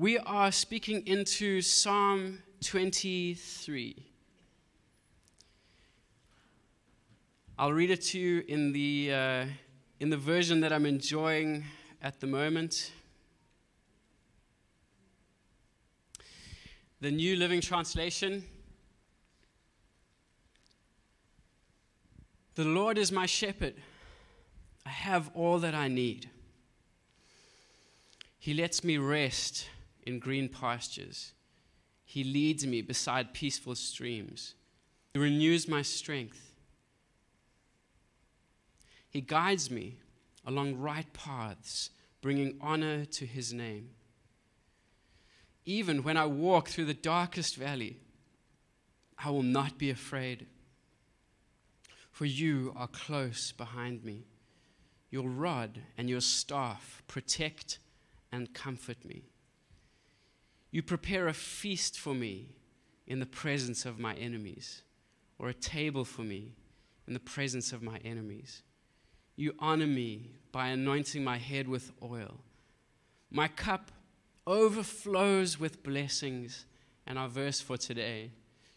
We are speaking into Psalm 23. I'll read it to you in the, uh, in the version that I'm enjoying at the moment. The New Living Translation. The Lord is my shepherd. I have all that I need. He lets me rest in green pastures. He leads me beside peaceful streams. He renews my strength. He guides me along right paths, bringing honor to his name. Even when I walk through the darkest valley, I will not be afraid for you are close behind me. Your rod and your staff protect and comfort me. You prepare a feast for me in the presence of my enemies, or a table for me in the presence of my enemies. You honor me by anointing my head with oil. My cup overflows with blessings. And our verse for today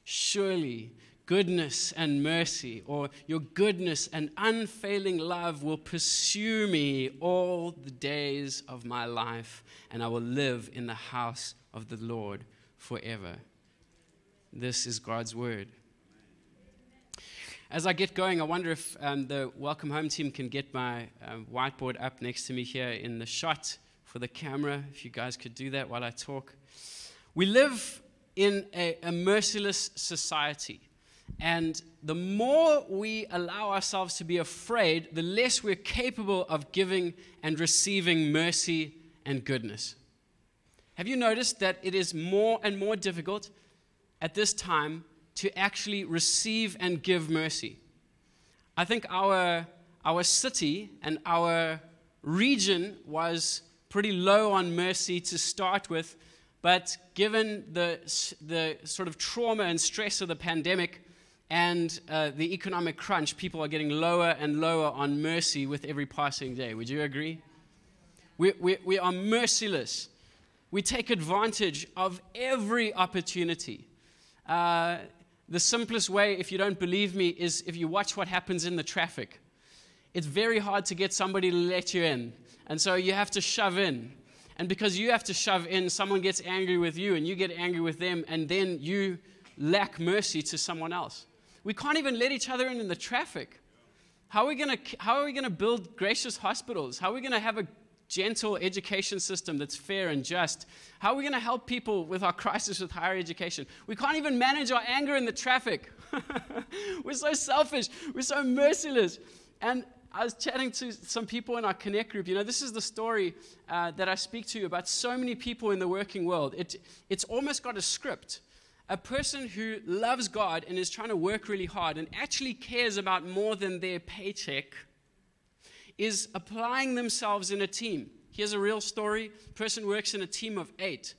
surely goodness and mercy, or your goodness and unfailing love will pursue me all the days of my life, and I will live in the house of the Lord forever. This is God's word. As I get going, I wonder if um, the Welcome Home team can get my um, whiteboard up next to me here in the shot for the camera, if you guys could do that while I talk. We live in a, a merciless society. And the more we allow ourselves to be afraid, the less we're capable of giving and receiving mercy and goodness. Have you noticed that it is more and more difficult at this time to actually receive and give mercy? I think our, our city and our region was pretty low on mercy to start with, but given the, the sort of trauma and stress of the pandemic, and uh, the economic crunch, people are getting lower and lower on mercy with every passing day. Would you agree? We, we, we are merciless. We take advantage of every opportunity. Uh, the simplest way, if you don't believe me, is if you watch what happens in the traffic. It's very hard to get somebody to let you in. And so you have to shove in. And because you have to shove in, someone gets angry with you and you get angry with them, and then you lack mercy to someone else. We can't even let each other in in the traffic. How are we going to how are we going to build gracious hospitals? How are we going to have a gentle education system that's fair and just? How are we going to help people with our crisis with higher education? We can't even manage our anger in the traffic. We're so selfish. We're so merciless. And I was chatting to some people in our Connect group. You know, this is the story uh, that I speak to you about so many people in the working world. It, it's almost got a script a person who loves God and is trying to work really hard and actually cares about more than their paycheck is applying themselves in a team. Here's a real story. Person works in a team of 8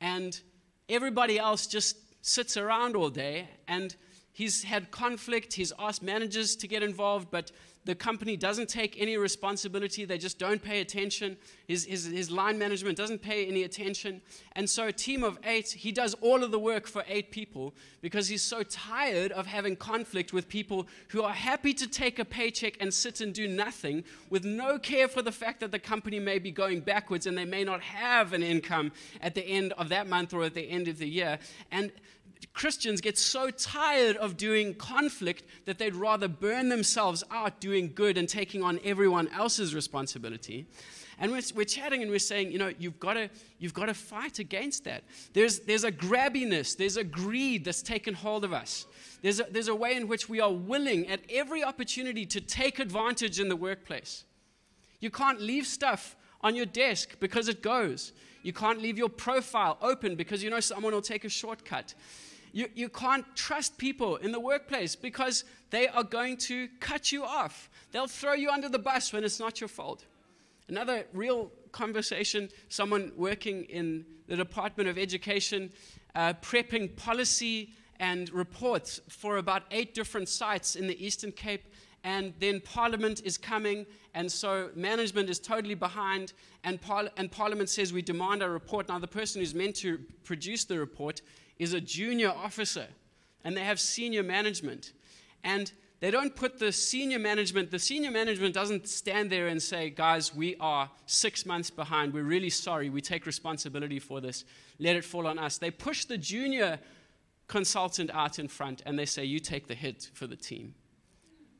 and everybody else just sits around all day and he's had conflict, he's asked managers to get involved, but the company doesn't take any responsibility. They just don't pay attention. His, his, his line management doesn't pay any attention. And so, a team of eight, he does all of the work for eight people because he's so tired of having conflict with people who are happy to take a paycheck and sit and do nothing with no care for the fact that the company may be going backwards and they may not have an income at the end of that month or at the end of the year. And Christians get so tired of doing conflict that they'd rather burn themselves out doing good and taking on everyone else's responsibility. And we're, we're chatting and we're saying, you know, you've got to you've got to fight against that. There's, there's a grabbiness, there's a greed that's taken hold of us. There's a, there's a way in which we are willing at every opportunity to take advantage in the workplace. You can't leave stuff on your desk because it goes. You can't leave your profile open because you know someone will take a shortcut. You, you can't trust people in the workplace because they are going to cut you off. They'll throw you under the bus when it's not your fault. Another real conversation someone working in the Department of Education, uh, prepping policy and reports for about eight different sites in the Eastern Cape and then Parliament is coming, and so management is totally behind, and, par- and Parliament says we demand a report. Now, the person who's meant to produce the report is a junior officer, and they have senior management. And they don't put the senior management, the senior management doesn't stand there and say, guys, we are six months behind. We're really sorry. We take responsibility for this. Let it fall on us. They push the junior consultant out in front and they say, you take the hit for the team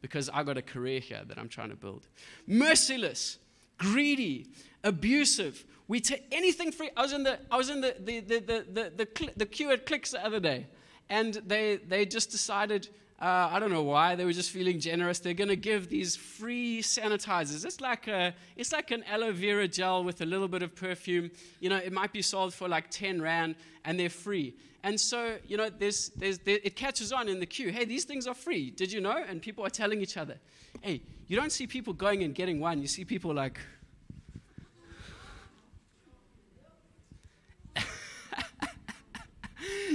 because I've got a career here that I'm trying to build. Merciless, greedy, abusive. We take anything free. I was in the, I was in the, the, the, the, the, the, the queue at Clicks the other day and they, they just decided uh, I don't know why. They were just feeling generous. They're going to give these free sanitizers. It's like, a, it's like an aloe vera gel with a little bit of perfume. You know, it might be sold for like 10 Rand and they're free. And so, you know, there's, there's, there, it catches on in the queue. Hey, these things are free. Did you know? And people are telling each other. Hey, you don't see people going and getting one. You see people like,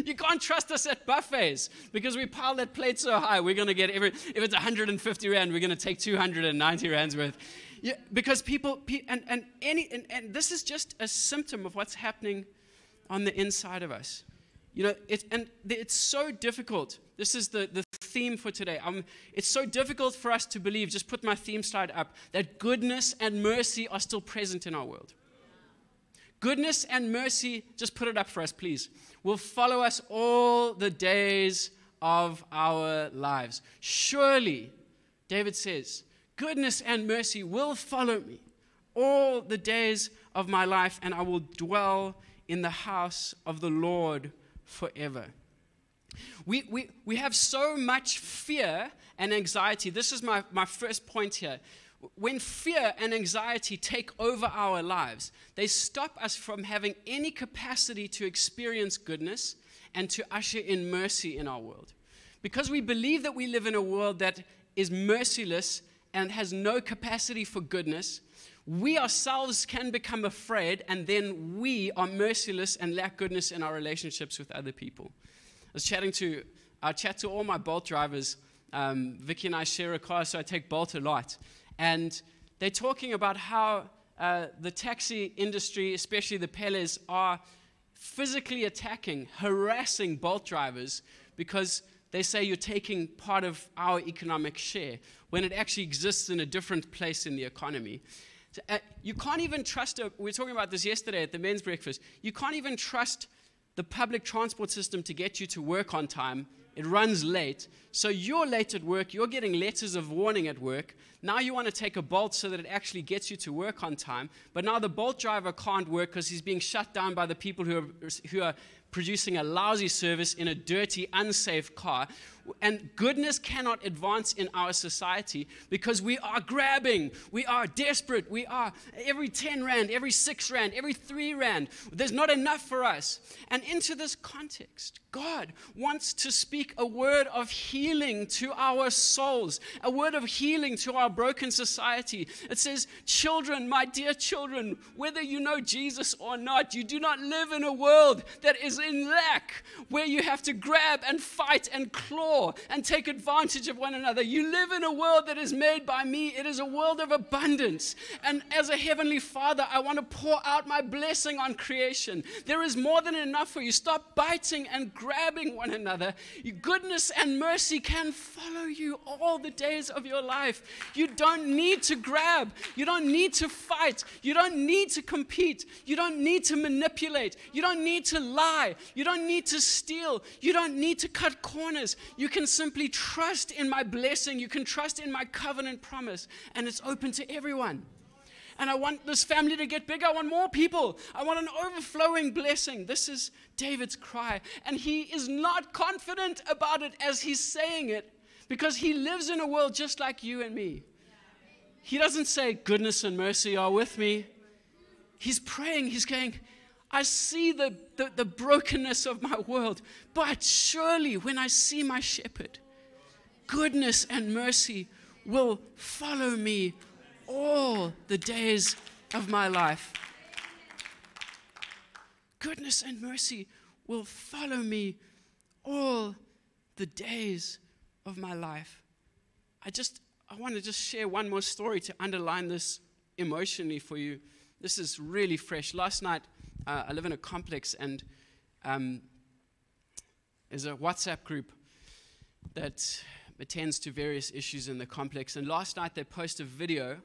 you can't trust us at buffets because we pile that plate so high. We're going to get every, if it's 150 Rand, we're going to take 290 Rands worth. Yeah, because people, and, and, any, and, and this is just a symptom of what's happening on the inside of us. You know, it, and it's so difficult. This is the, the theme for today. Um, it's so difficult for us to believe, just put my theme slide up, that goodness and mercy are still present in our world. Goodness and mercy, just put it up for us, please, will follow us all the days of our lives. Surely, David says, goodness and mercy will follow me all the days of my life, and I will dwell in the house of the Lord forever. We, we, we have so much fear and anxiety. This is my, my first point here when fear and anxiety take over our lives, they stop us from having any capacity to experience goodness and to usher in mercy in our world. Because we believe that we live in a world that is merciless and has no capacity for goodness, we ourselves can become afraid, and then we are merciless and lack goodness in our relationships with other people. I was chatting to, I chat to all my Bolt drivers. Um, Vicky and I share a car, so I take Bolt a lot. And they're talking about how uh, the taxi industry, especially the Peles, are physically attacking, harassing Bolt drivers because they say you're taking part of our economic share when it actually exists in a different place in the economy. So, uh, you can't even trust, a, we were talking about this yesterday at the men's breakfast, you can't even trust the public transport system to get you to work on time it runs late. So you're late at work, you're getting letters of warning at work. Now you want to take a Bolt so that it actually gets you to work on time. But now the Bolt driver can't work because he's being shut down by the people who are, who are producing a lousy service in a dirty, unsafe car. And goodness cannot advance in our society because we are grabbing, we are desperate, we are every 10 Rand, every 6 Rand, every 3 Rand. There's not enough for us. And into this context, God wants to speak a word of healing to our souls, a word of healing to our broken society. It says, Children, my dear children, whether you know Jesus or not, you do not live in a world that is in lack, where you have to grab and fight and claw and take advantage of one another. You live in a world that is made by me, it is a world of abundance. And as a heavenly father, I want to pour out my blessing on creation. There is more than enough for you. Stop biting and grabbing one another. Your Goodness and mercy can follow you all the days of your life. You don't need to grab, you don't need to fight, you don't need to compete, you don't need to manipulate, you don't need to lie, you don't need to steal, you don't need to cut corners. You can simply trust in my blessing. You can trust in my covenant promise, and it's open to everyone. And I want this family to get bigger. I want more people. I want an overflowing blessing. This is David's cry. And he is not confident about it as he's saying it because he lives in a world just like you and me. He doesn't say, Goodness and mercy are with me. He's praying, he's going, I see the, the, the, brokenness of my world, but surely when I see my shepherd, goodness and mercy will follow me all the days of my life. Goodness and mercy will follow me all the days of my life. I just, I want to just share one more story to underline this emotionally for you. This is really fresh. Last night, uh, I live in a complex, and um, there's a WhatsApp group that attends to various issues in the complex. And last night, they posted a video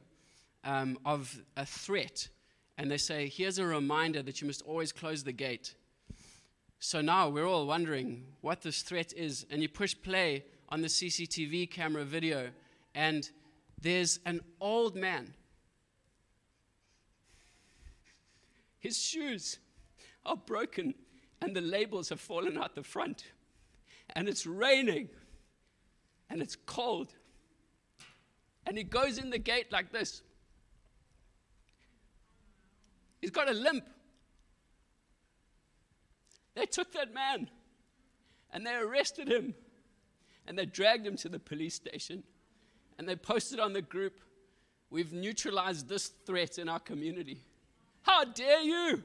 um, of a threat, and they say, Here's a reminder that you must always close the gate. So now we're all wondering what this threat is, and you push play on the CCTV camera video, and there's an old man. His shoes are broken, and the labels have fallen out the front, and it's raining, and it's cold. And he goes in the gate like this. He's got a limp. They took that man and they arrested him and they dragged him to the police station and they posted on the group, We've neutralized this threat in our community. How dare you?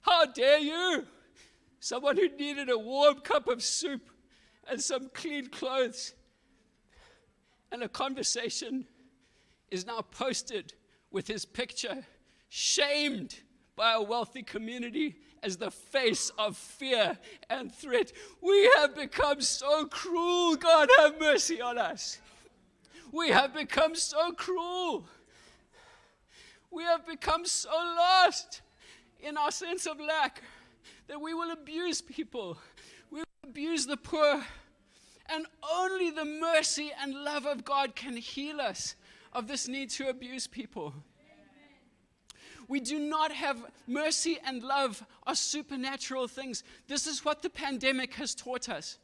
How dare you? Someone who needed a warm cup of soup and some clean clothes and a conversation is now posted with his picture, shamed by a wealthy community as the face of fear and threat. We have become so cruel. God, have mercy on us. We have become so cruel. We have become so lost in our sense of lack that we will abuse people, we will abuse the poor. And only the mercy and love of God can heal us of this need to abuse people. We do not have mercy and love are supernatural things. This is what the pandemic has taught us.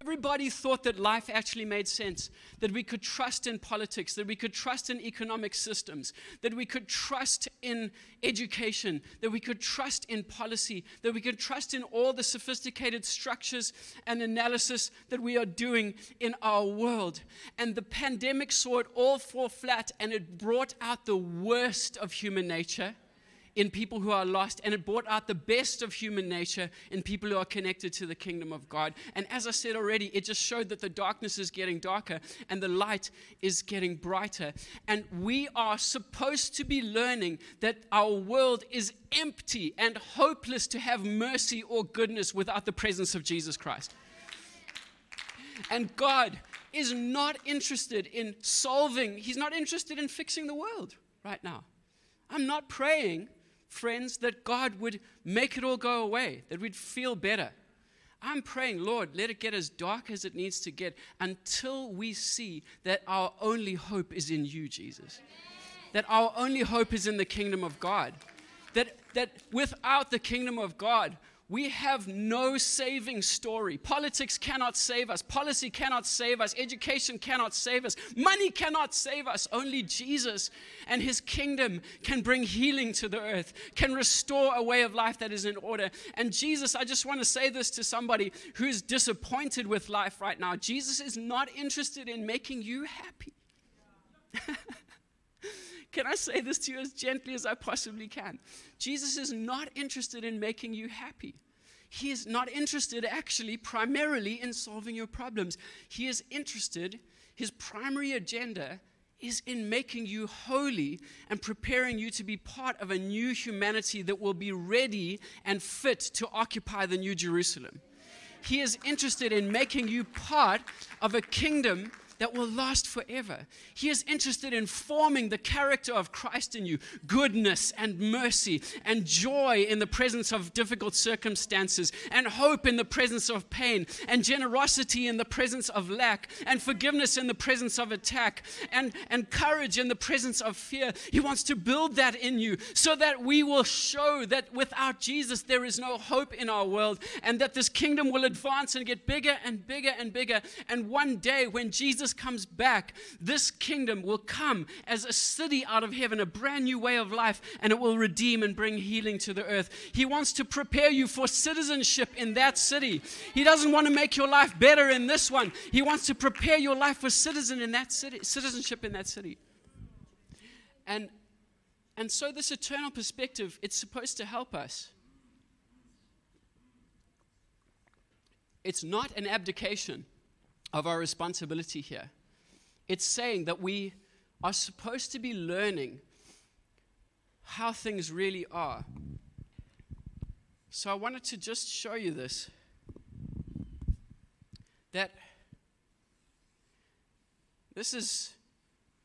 Everybody thought that life actually made sense, that we could trust in politics, that we could trust in economic systems, that we could trust in education, that we could trust in policy, that we could trust in all the sophisticated structures and analysis that we are doing in our world. And the pandemic saw it all fall flat and it brought out the worst of human nature in people who are lost, and it brought out the best of human nature in people who are connected to the kingdom of God. And as I said already, it just showed that the darkness is getting darker and the light is getting brighter. And we are supposed to be learning that our world is empty and hopeless to have mercy or goodness without the presence of Jesus Christ. And God is not interested in solving, He's not interested in fixing the world right now. I'm not praying friends, that God would make it all go away, that we'd feel better. I'm praying, Lord, let it get as dark as it needs to get until we see that our only hope is in you, Jesus. That our only hope is in the kingdom of God. That, that without the kingdom of God, we have no saving story. Politics cannot save us. Policy cannot save us. Education cannot save us. Money cannot save us. Only Jesus and his kingdom can bring healing to the earth, can restore a way of life that is in order. And Jesus, I just want to say this to somebody who's disappointed with life right now. Jesus is not interested in making you happy. Can I say this to you as gently as I possibly can? Jesus is not interested in making you happy. He is not interested actually primarily in solving your problems. He is interested, his primary agenda is in making you holy and preparing you to be part of a new humanity that will be ready and fit to occupy the new Jerusalem. He is interested in making you part of a kingdom that will last forever. He is interested in forming the character of Christ in you goodness and mercy and joy in the presence of difficult circumstances and hope in the presence of pain and generosity in the presence of lack and forgiveness in the presence of attack and, and courage in the presence of fear. He wants to build that in you so that we will show that without Jesus there is no hope in our world and that this kingdom will advance and get bigger and bigger and bigger. And one day when Jesus Jesus comes back, this kingdom will come as a city out of heaven, a brand new way of life, and it will redeem and bring healing to the earth. He wants to prepare you for citizenship in that city. He doesn't want to make your life better in this one. He wants to prepare your life for citizen in that city, citizenship in that city. And and so this eternal perspective, it's supposed to help us. It's not an abdication of our responsibility here. it's saying that we are supposed to be learning how things really are. So I wanted to just show you this that this is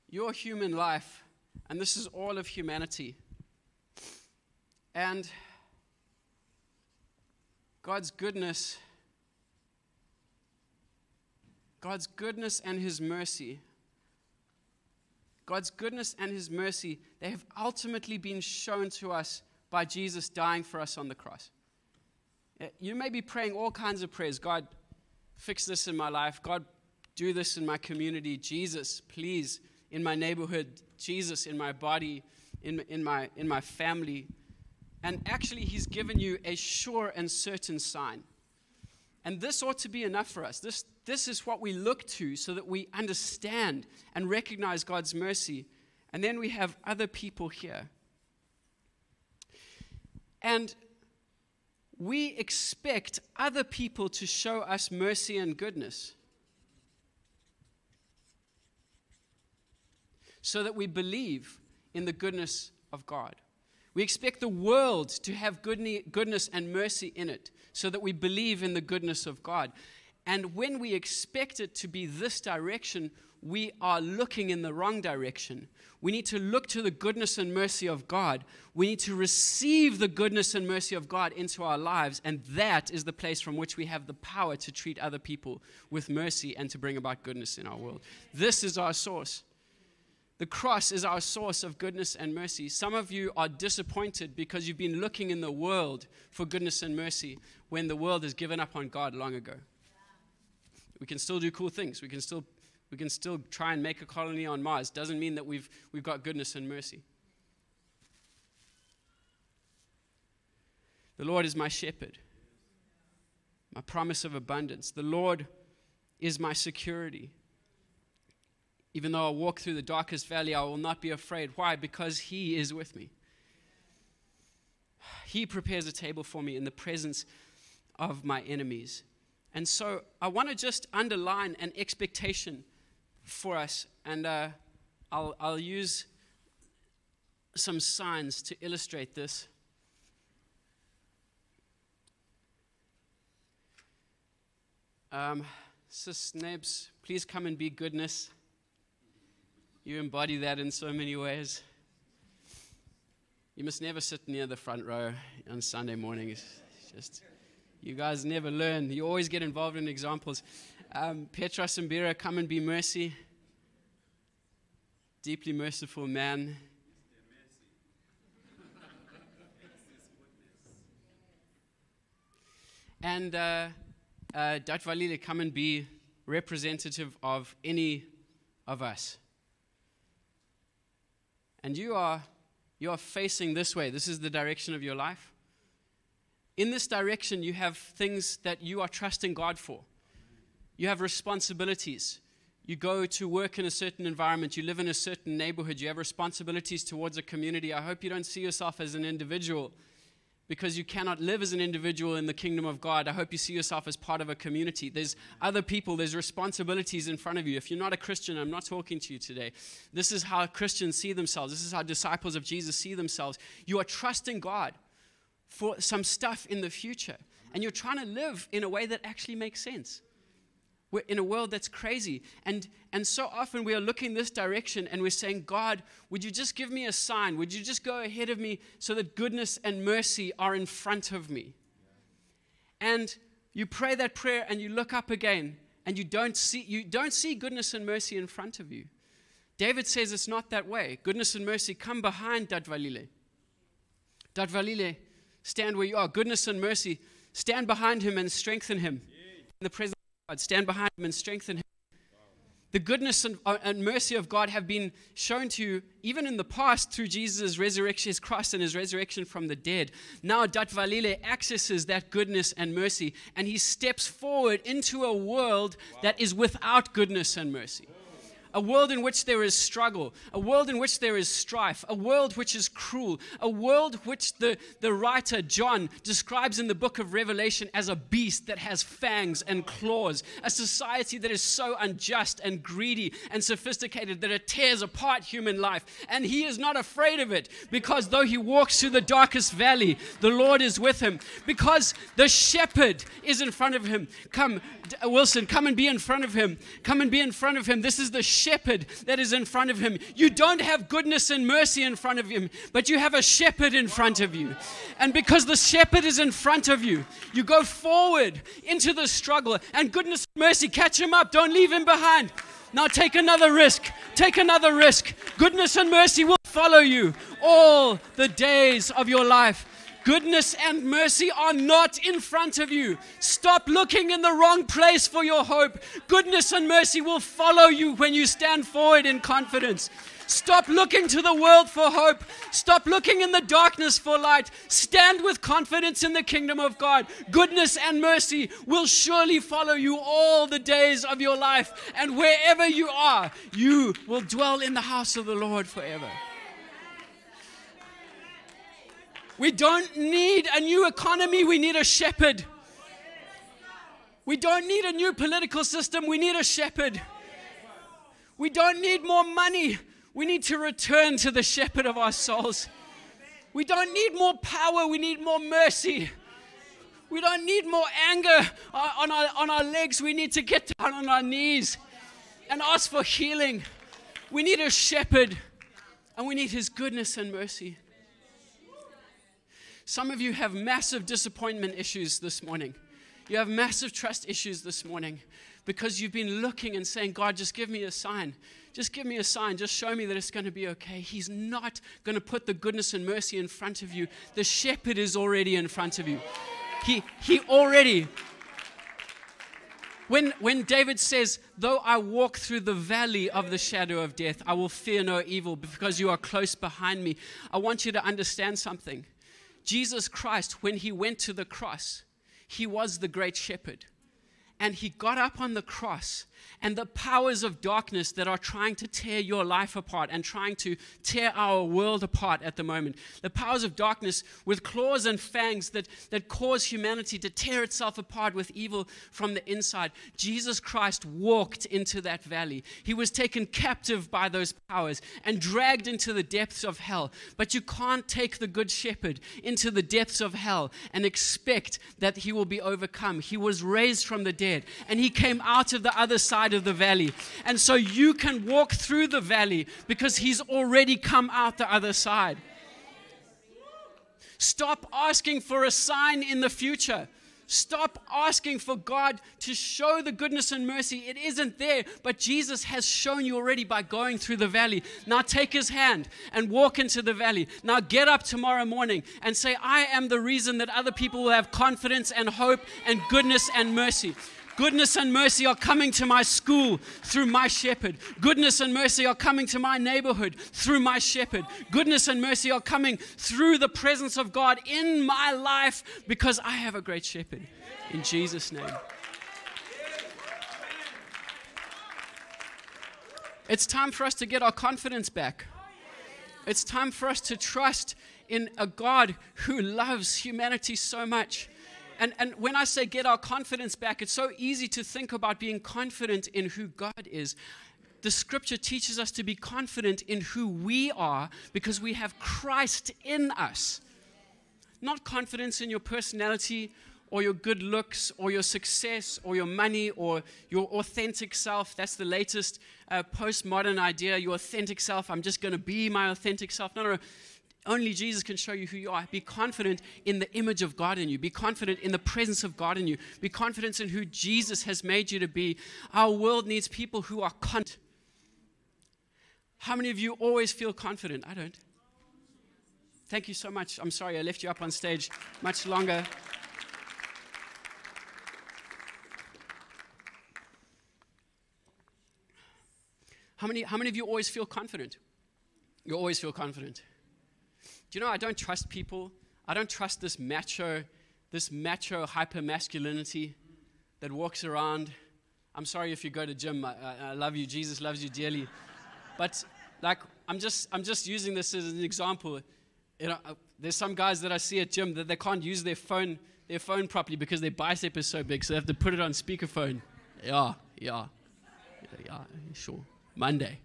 your human life, and this is all of humanity. And God's goodness, God's goodness and His mercy, God's goodness and His mercy, they have ultimately been shown to us by Jesus dying for us on the cross. Uh, you may be praying all kinds of prayers God, fix this in my life. God, do this in my community. Jesus, please, in my neighborhood. Jesus, in my body, in, in, my, in my family. And actually, He's given you a sure and certain sign. And this ought to be enough for us. This, this is what we look to so that we understand and recognize God's mercy. And then we have other people here. And we expect other people to show us mercy and goodness. So that we believe in the goodness of God. We expect the world to have goodness and mercy in it so that we believe in the goodness of God. And when we expect it to be this direction, we are looking in the wrong direction. We need to look to the goodness and mercy of God. We need to receive the goodness and mercy of God into our lives. And that is the place from which we have the power to treat other people with mercy and to bring about goodness in our world. This is our source. The cross is our source of goodness and mercy. Some of you are disappointed because you've been looking in the world for goodness and mercy when the world has given up on God long ago. We can still do cool things. We can still, we can still try and make a colony on Mars. Doesn't mean that we've, we've got goodness and mercy. The Lord is my shepherd, my promise of abundance. The Lord is my security. Even though I walk through the darkest valley, I will not be afraid. Why? Because He is with me. He prepares a table for me in the presence of my enemies. And so I want to just underline an expectation for us. And uh, I'll, I'll use some signs to illustrate this. Um, Sis Nebs, please come and be goodness. You embody that in so many ways. You must never sit near the front row on Sunday mornings. Just, you guys never learn. You always get involved in examples. Um, Petra Simbira, come and be mercy. Deeply merciful man. And uh, uh, come and be representative of any of us and you are, you are facing this way, this is the direction of your life. In this direction, you have things that you are trusting God for. You have responsibilities. You go to work in a certain environment, you live in a certain neighborhood, you have responsibilities towards a community. I hope you don't see yourself as an individual because you cannot live as an individual in the kingdom of God. I hope you see yourself as part of a community. There's other people, there's responsibilities in front of you. If you're not a Christian, I'm not talking to you today. This is how Christians see themselves, this is how disciples of Jesus see themselves. You are trusting God for some stuff in the future, and you're trying to live in a way that actually makes sense. We're in a world that's crazy. And, and so often we are looking this direction and we're saying, God, would you just give me a sign? Would you just go ahead of me so that goodness and mercy are in front of me? And you pray that prayer and you look up again and you don't see, you don't see goodness and mercy in front of you. David says it's not that way. Goodness and mercy come behind Dadvalile. Dadvalile, stand where you are. Goodness and mercy, stand behind him and strengthen him in the presence God. Stand behind him and strengthen him. The goodness and, uh, and, mercy of God have been shown to you even in the past through Jesus' resurrection, his cross, and his resurrection from the dead. Now, Datvalile accesses that goodness and mercy, and he steps forward into a world wow. that is without goodness and mercy. A world in which there is struggle, a world in which there is strife, a world which is cruel, a world which the, the writer John describes in the book of Revelation as a beast that has fangs and claws, a society that is so unjust and greedy and sophisticated that it tears apart human life. And he is not afraid of it because though he walks through the darkest valley, the Lord is with him. Because the shepherd is in front of him. Come, Wilson, come and be in front of him. Come and be in front of him. This is the shepherd that is in front of him. You don't have goodness and mercy in front of him, but you have a shepherd in front of you. And because the shepherd is in front of you, you go forward into the struggle, and goodness and mercy catch him up. Don't leave him behind. Now take another risk. Take another risk. Goodness and mercy will follow you all the days of your life. Goodness and mercy are not in front of you. Stop looking in the wrong place for your hope. Goodness and mercy will follow you when you stand forward in confidence. Stop looking to the world for hope. Stop looking in the darkness for light. Stand with confidence in the kingdom of God. Goodness and mercy will surely follow you all the days of your life. And wherever you are, you will dwell in the house of the Lord forever. We don't need a new economy, we need a shepherd. We don't need a new political system, we need a shepherd. We don't need more money, we need to return to the shepherd of our souls. We don't need more power, we need more mercy. We don't need more anger uh, on our, on our legs. We need to get down on our knees and ask for healing. We need a shepherd and we need his goodness and mercy. Some of you have massive disappointment issues this morning. You have massive trust issues this morning because you've been looking and saying, God, just give me a sign. Just give me a sign. Just show me that it's going to be okay. He's not going to put the goodness and mercy in front of you. The shepherd is already in front of you. He, he already. When, when David says, Though I walk through the valley of the shadow of death, I will fear no evil because you are close behind me. I want you to understand something. Jesus Christ, when he went to the cross, he was the great shepherd. And he got up on the cross and the powers of darkness that are trying to tear your life apart and trying to tear our world apart at the moment. The powers of darkness with claws and fangs that, that cause humanity to tear itself apart with evil from the inside. Jesus Christ walked into that valley. He was taken captive by those powers and dragged into the depths of hell. But you can't take the good shepherd into the depths of hell and expect that he will be overcome. He was raised from the dead and he came out of the other side side of the valley. And so you can walk through the valley because He's already come out the other side. Stop asking for a sign in the future. Stop asking for God to show the goodness and mercy. It isn't there, but Jesus has shown you already by going through the valley. Now take his hand and walk into the valley. Now get up tomorrow morning and say, I am the reason that other people will have confidence and hope and goodness and mercy. Goodness and mercy are coming to my school through my shepherd. Goodness and mercy are coming to my neighborhood through my shepherd. Goodness and mercy are coming through the presence of God in my life because I have a great shepherd. In Jesus' name. It's time for us to get our confidence back. It's time for us to trust in a God who loves humanity so much and, and when I say get our confidence back, it's so easy to think about being confident in who God is. The scripture teaches us to be confident in who we are because we have Christ in us. Not confidence in your personality or your good looks or your success or your money or your authentic self. That's the latest uh, postmodern idea. Your authentic self. I'm just going to be my authentic self. No, no, no. Only Jesus can show you who you are. Be confident in the image of God in you. Be confident in the presence of God in you. Be confident in who Jesus has made you to be. Our world needs people who are confident. How many of you always feel confident? I don't. Thank you so much. I'm sorry I left you up on stage much longer. How many, how many of you always feel confident? You always feel confident. Do you know I don't trust people? I don't trust this macho, this macho hyper masculinity that walks around. I'm sorry if you go to gym. I, I, I love you. Jesus loves you dearly. But like, I'm just, I'm just using this as an example. You know, uh, there's some guys that I see at gym that they can't use their phone, their phone properly because their bicep is so big, so they have to put it on speakerphone. Yeah, yeah, yeah sure. Monday,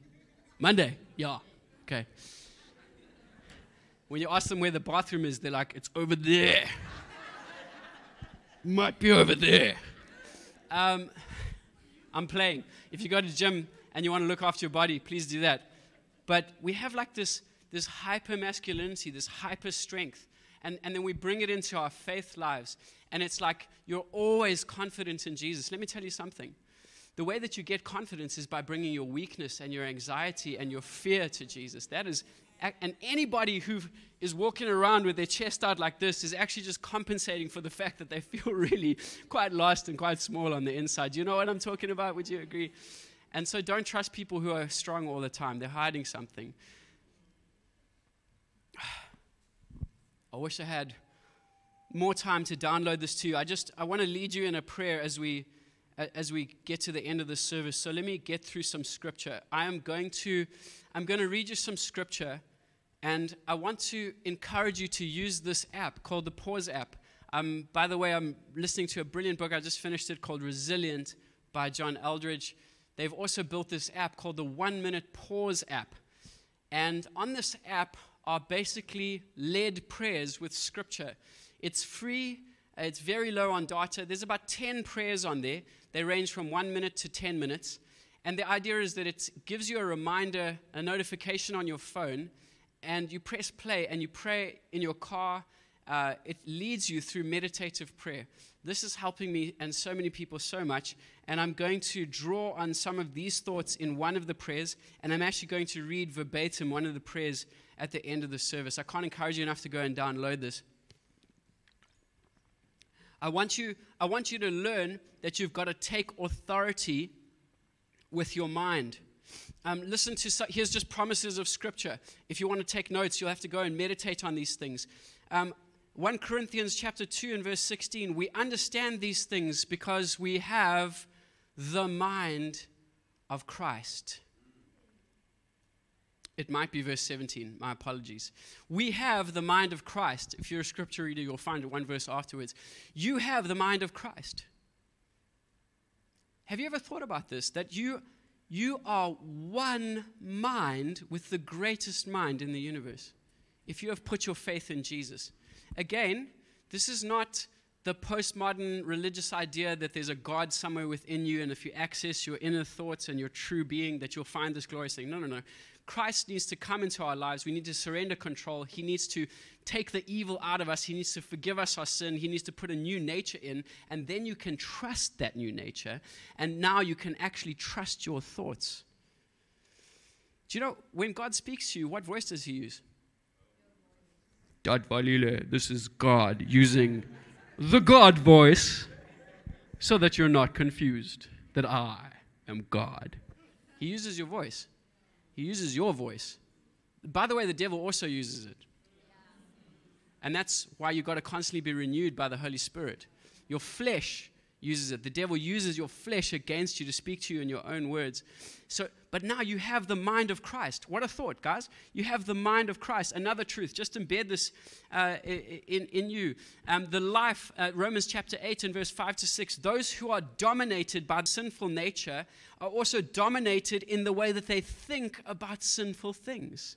Monday, yeah, okay. When you ask them where the bathroom is, they're like, it's over there. Might be over there. Um, I'm playing. If you go to the gym and you want to look after your body, please do that. But we have like this, this hyper masculinity, this hyper strength. And, and then we bring it into our faith lives. And it's like you're always confident in Jesus. Let me tell you something. The way that you get confidence is by bringing your weakness and your anxiety and your fear to Jesus. That is and anybody who is walking around with their chest out like this is actually just compensating for the fact that they feel really quite lost and quite small on the inside. You know what I'm talking about? Would you agree? And so don't trust people who are strong all the time, they're hiding something. I wish I had more time to download this to you. I just I want to lead you in a prayer as we as we get to the end of the service. So let me get through some scripture. I am going to I'm going to read you some scripture and I want to encourage you to use this app called the Pause app. Um, by the way, I'm listening to a brilliant book. I just finished it called Resilient by John Eldredge. They've also built this app called the One Minute Pause app. And on this app are basically led prayers with scripture. It's free, it's very low on data. There's about 10 prayers on there. They range from one minute to 10 minutes. And the idea is that it gives you a reminder, a notification on your phone and you press play and you pray in your car. Uh, it leads you through meditative prayer. This is helping me and so many people so much. And I'm going to draw on some of these thoughts in one of the prayers. And I'm actually going to read verbatim one of the prayers at the end of the service. I can't encourage you enough to go and download this. I want you, I want you to learn that you've got to take authority with your mind. Um, listen to, here's just promises of Scripture. If you want to take notes, you'll have to go and meditate on these things. Um, 1 Corinthians chapter 2 and verse 16, we understand these things because we have the mind of Christ. It might be verse 17. My apologies. We have the mind of Christ. If you're a scripture reader, you'll find it one verse afterwards. You have the mind of Christ. Have you ever thought about this? That you you are one mind with the greatest mind in the universe. If you have put your faith in Jesus. Again, this is not the postmodern religious idea that there's a God somewhere within you, and if you access your inner thoughts and your true being, that you'll find this glorious thing. No, no, no. Christ needs to come into our lives. We need to surrender control. He needs to take the evil out of us. He needs to forgive us our sin. He needs to put a new nature in. And then you can trust that new nature. And now you can actually trust your thoughts. Do you know, when God speaks to you, what voice does He use? Dad Valile, this is God using the God voice so that you're not confused that I am God. He uses your voice. He uses your voice. By the way, the devil also uses it. And that's why you've got to constantly be renewed by the Holy Spirit. Your flesh uses it. The devil uses your flesh against you to speak to you in your own words. So, but now you have the mind of Christ. What a thought, guys! You have the mind of Christ. Another truth. Just embed this uh, in in you. Um, the life, uh, Romans chapter eight and verse five to six. Those who are dominated by the sinful nature are also dominated in the way that they think about sinful things.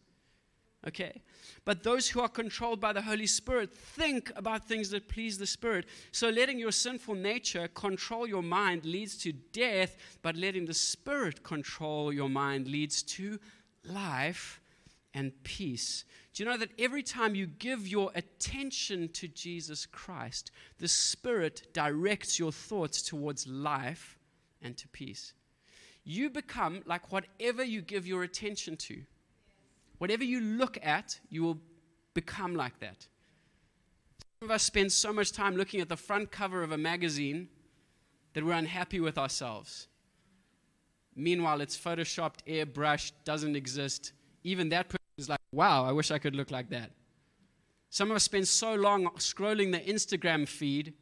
Okay? But those who are controlled by the Holy Spirit think about things that please the Spirit. So letting your sinful nature control your mind leads to death, but letting the Spirit control your mind leads to life and peace. Do you know that every time you give your attention to Jesus Christ, the Spirit directs your thoughts towards life and to peace? You become like whatever you give your attention to. Whatever you look at, you will become like that. Some of us spend so much time looking at the front cover of a magazine that we're unhappy with ourselves. Meanwhile, it's photoshopped, airbrushed, doesn't exist. Even that person is like, wow, I wish I could look like that. Some of us spend so long scrolling the Instagram feed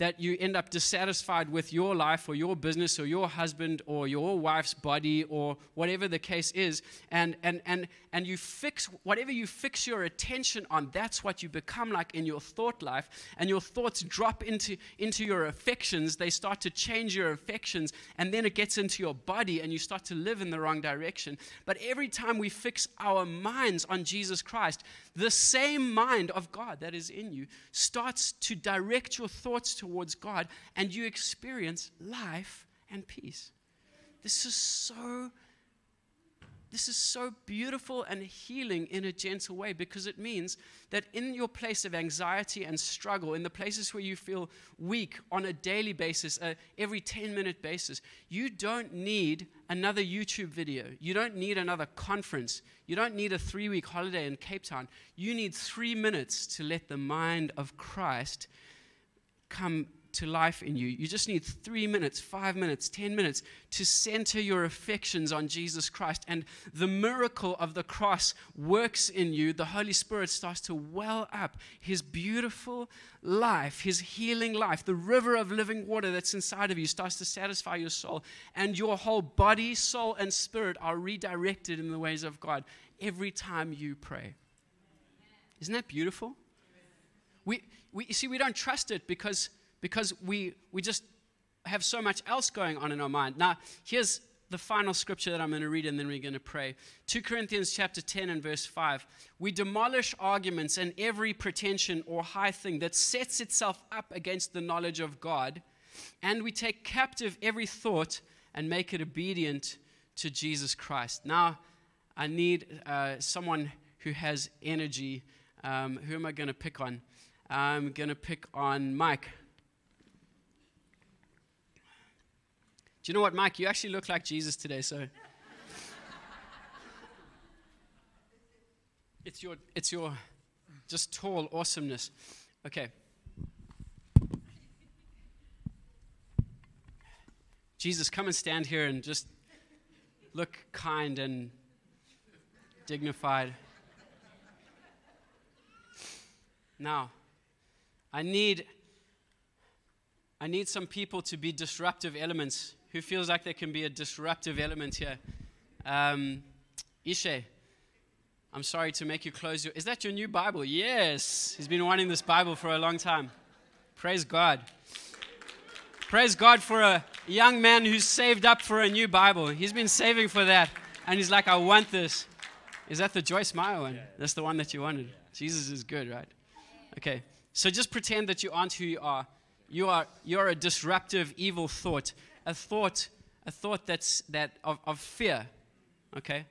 that you end up dissatisfied with your life or your business or your husband or your wife's body or whatever the case is and and and and you fix whatever you fix your attention on that's what you become like in your thought life and your thoughts drop into into your affections. They start to change your affections and then it gets into your body and you start to live in the wrong direction. But every time we fix our minds on Jesus Christ the same mind of God that is in you starts to direct your thoughts towards God and you experience life and peace. This is so this is so beautiful and healing in a gentle way because it means that in your place of anxiety and struggle, in the places where you feel weak on a daily basis, uh, every 10 minute basis, you don't need another YouTube video. You don't need another conference. You don't need a three week holiday in Cape Town. You need three minutes to let the mind of Christ come to life in you. You just need three minutes, five minutes, ten minutes to center your affections on Jesus Christ. And the miracle of the cross works in you. The Holy Spirit starts to well up His beautiful life, His healing life. The river of living water that's inside of you starts to satisfy your soul. And your whole body, soul, and spirit are redirected in the ways of God every time you pray. Isn't that beautiful? We, we, you see, we don't trust it because because we, we just have so much else going on in our mind. Now, here's the final scripture that I'm going to read and then we're going to pray. 2 Corinthians chapter 10 and verse 5. We demolish arguments and every pretension or high thing that sets itself up against the knowledge of God, and we take captive every thought and make it obedient to Jesus Christ. Now, I need uh, someone who has energy. Um, who am I going to pick on? I'm going to pick on Mike. Do you know what, Mike? You actually look like Jesus today, so. it's your, it's your just tall awesomeness. Okay. Jesus, come and stand here and just look kind and dignified. Now, I need I need some people to be disruptive elements who feels like there can be a disruptive element here? Um, Ishe, I'm sorry to make you close your. Is that your new Bible? Yes. He's been wanting this Bible for a long time. Praise God. Praise God for a young man who's saved up for a new Bible. He's been saving for that. And he's like, I want this. Is that the Joyce Meyer one? That's the one that you wanted. Jesus is good, right? Okay. So just pretend that you aren't who you are. You are you're a disruptive evil thought a thought, a thought that's that of, of fear. Okay?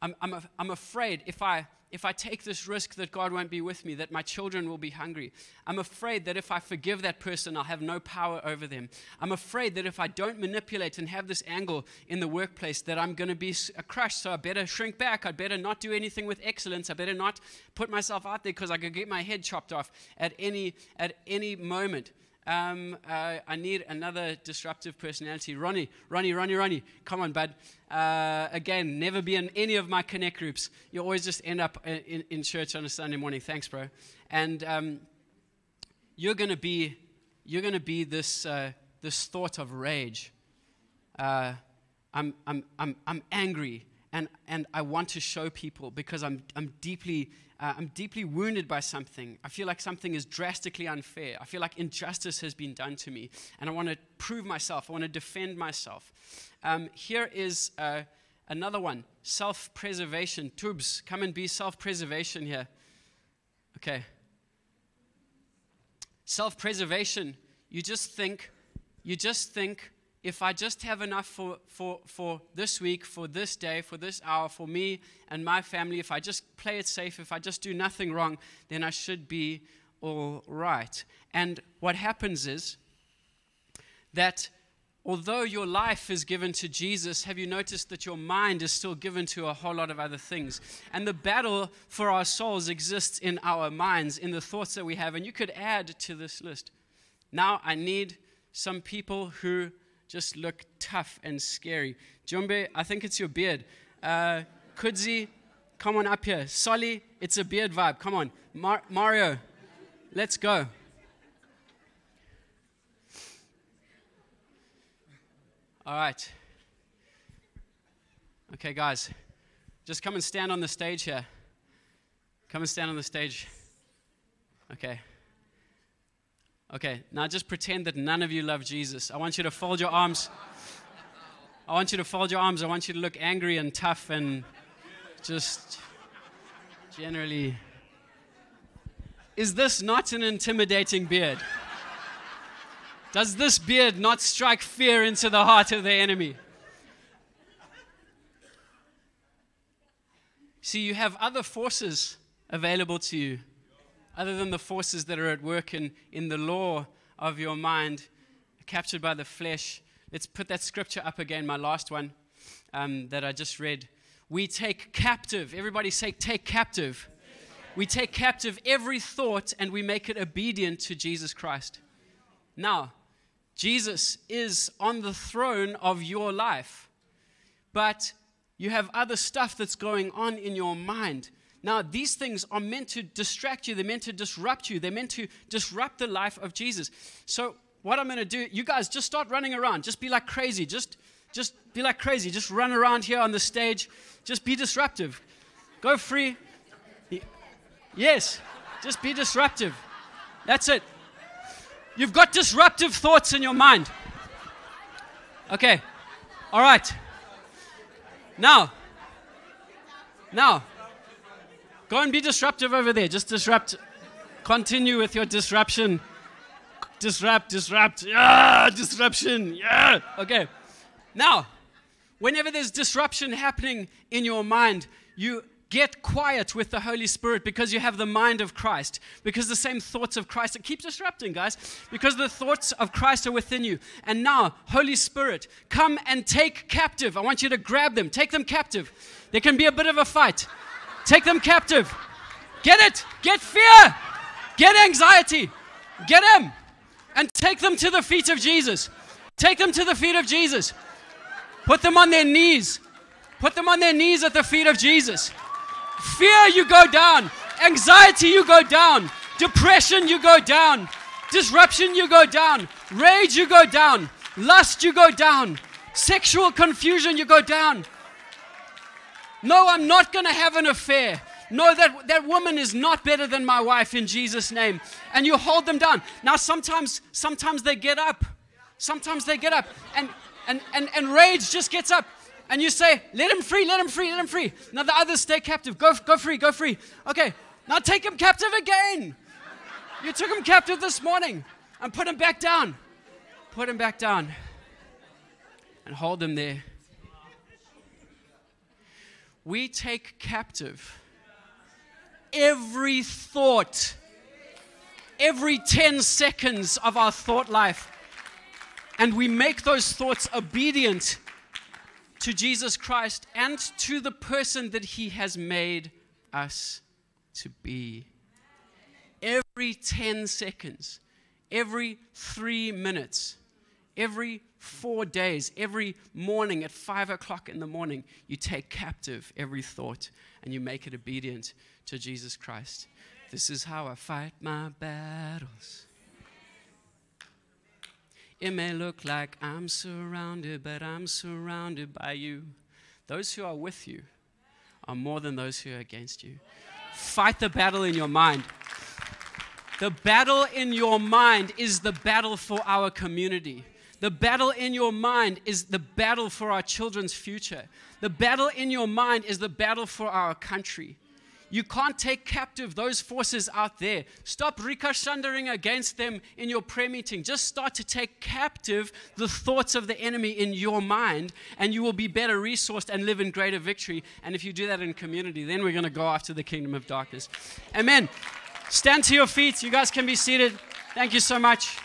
I'm, I'm, I'm afraid if I, if I take this risk that God won't be with me, that my children will be hungry. I'm afraid that if I forgive that person, I'll have no power over them. I'm afraid that if I don't manipulate and have this angle in the workplace, that I'm going to be crushed. So I better shrink back. I better not do anything with excellence. I better not put myself out there because I could get my head chopped off at any, at any moment. Um, uh, I need another disruptive personality. Ronnie, Ronnie, Ronnie, Ronnie. Come on, bud. Uh, again, never be in any of my connect groups. You always just end up in, in church on a Sunday morning. Thanks, bro. And um, you're going to be, you're to be this, uh, this thought of rage. Uh, I'm, I'm, I'm, I'm angry and, and I want to show people because I'm, I'm deeply uh, I'm deeply wounded by something. I feel like something is drastically unfair. I feel like injustice has been done to me. And I want to prove myself. I want to defend myself. Um, here is uh, another one self preservation. Tubes, come and be self preservation here. Okay. Self preservation. You just think, you just think, if I just have enough for, for, for this week, for this day, for this hour, for me and my family, if I just play it safe, if I just do nothing wrong, then I should be all right. And what happens is that although your life is given to Jesus, have you noticed that your mind is still given to a whole lot of other things? And the battle for our souls exists in our minds, in the thoughts that we have. And you could add to this list. Now, I need some people who just look tough and scary. Jumbe, I think it's your beard. Uh, Kudzi, come on up here. Solly, it's a beard vibe. Come on. Mar- Mario, let's go. All right. Okay, guys, just come and stand on the stage here. Come and stand on the stage. Okay. Okay, now just pretend that none of you love Jesus. I want you to fold your arms. I want you to fold your arms. I want you to look angry and tough and just generally. Is this not an intimidating beard? Does this beard not strike fear into the heart of the enemy? See, you have other forces available to you other than the forces that are at work in, in the law of your mind, captured by the flesh. Let's put that scripture up again, my last one um, that I just read. We take captive, everybody say, take captive. We take captive every thought and we make it obedient to Jesus Christ. Now, Jesus is on the throne of your life, but you have other stuff that's going on in your mind. Now, these things are meant to distract you, they're meant to disrupt you, they're meant to disrupt the life of Jesus. So, what I'm going to do, you guys just start running around. Just be like crazy. Just, just be like crazy. Just run around here on the stage. Just be disruptive. Go free. Yes, just be disruptive. That's it. You've got disruptive thoughts in your mind. Okay. All right. Now, now, Go and be disruptive over there. Just disrupt. Continue with your disruption. Disrupt, disrupt. Yeah, disruption. Yeah. Okay. Now, whenever there's disruption happening in your mind, you get quiet with the Holy Spirit because you have the mind of Christ. Because the same thoughts of Christ, it keeps disrupting, guys. Because the thoughts of Christ are within you. And now, Holy Spirit, come and take captive. I want you to grab them, take them captive. There can be a bit of a fight. Take them captive. Get it. Get fear. Get anxiety. Get them. And take them to the feet of Jesus. Take them to the feet of Jesus. Put them on their knees. Put them on their knees at the feet of Jesus. Fear, you go down. Anxiety, you go down. Depression, you go down. Disruption, you go down. Rage, you go down. Lust, you go down. Sexual confusion, you go down. No, I'm not going to have an affair. No, that, that woman is not better than my wife in Jesus' name. And you hold them down. Now, sometimes, sometimes they get up. Sometimes they get up. And, and, and, and rage just gets up. And you say, let him free, let him free, let him free. Now the others stay captive. Go, go free, go free. Okay, now take him captive again. You took him captive this morning and put him back down. Put him back down. And hold him there we take captive every thought, every 10 seconds of our thought life, and we make those thoughts obedient to Jesus Christ and to the person that He has made us to be. Every 10 seconds, every three minutes, every four days, every morning at five o'clock in the morning, you take captive every thought and you make it obedient to Jesus Christ. This is how I fight my battles. It may look like I'm surrounded, but I'm surrounded by you. Those who are with you are more than those who are against you. Fight the battle in your mind. The battle in your mind is the battle for our community. The battle in your mind is the battle for our children's future. The battle in your mind is the battle for our country. You can't take captive those forces out there. Stop ricochetting against them in your prayer meeting. Just start to take captive the thoughts of the enemy in your mind, and you will be better resourced and live in greater victory. And if you do that in community, then we're going to go after the kingdom of darkness. Amen. Stand to your feet. You guys can be seated. Thank you so much.